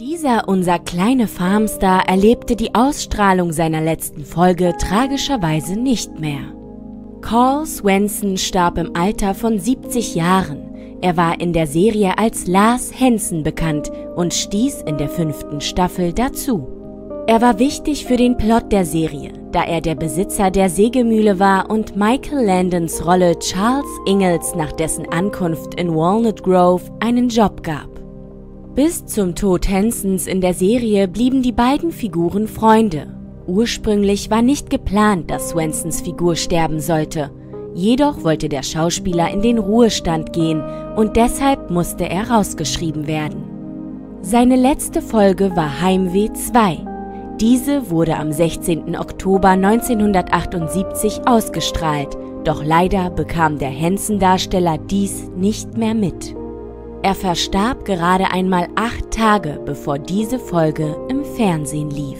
Dieser unser kleine Farmstar erlebte die Ausstrahlung seiner letzten Folge tragischerweise nicht mehr. Carl Swenson starb im Alter von 70 Jahren. Er war in der Serie als Lars Hansen bekannt und stieß in der fünften Staffel dazu. Er war wichtig für den Plot der Serie, da er der Besitzer der Sägemühle war und Michael Landons Rolle Charles Ingalls nach dessen Ankunft in Walnut Grove einen Job gab. Bis zum Tod Hansons in der Serie blieben die beiden Figuren Freunde. Ursprünglich war nicht geplant, dass Swensons Figur sterben sollte. Jedoch wollte der Schauspieler in den Ruhestand gehen und deshalb musste er rausgeschrieben werden. Seine letzte Folge war Heimweh 2. Diese wurde am 16. Oktober 1978 ausgestrahlt, doch leider bekam der Hansen-Darsteller dies nicht mehr mit. Er verstarb gerade einmal acht Tage, bevor diese Folge im Fernsehen lief.